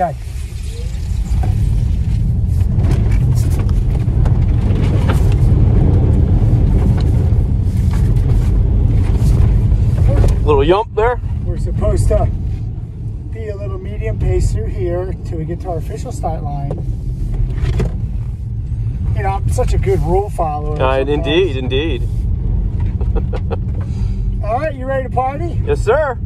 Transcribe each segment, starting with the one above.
Okay. Little yump there. We're supposed to be a little medium pace through here till we get to our official start line. You know, I'm such a good rule follower. Uh, indeed, indeed. All right, you ready to party? Yes, sir.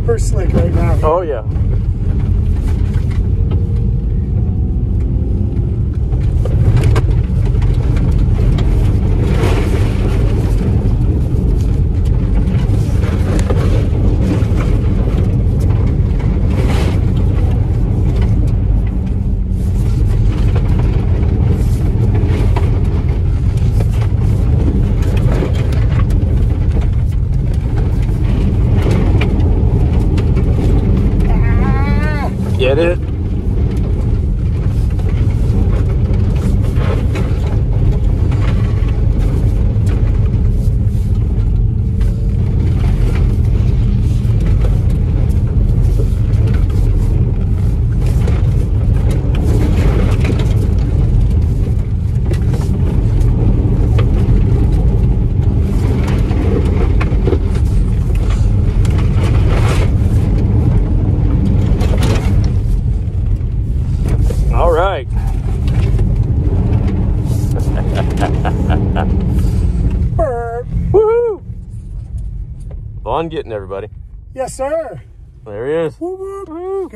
Super slick right now. Oh, yeah. Get it? All right. Burp. Woohoo! On getting everybody. Yes, sir. There he is. Whoop. Woo.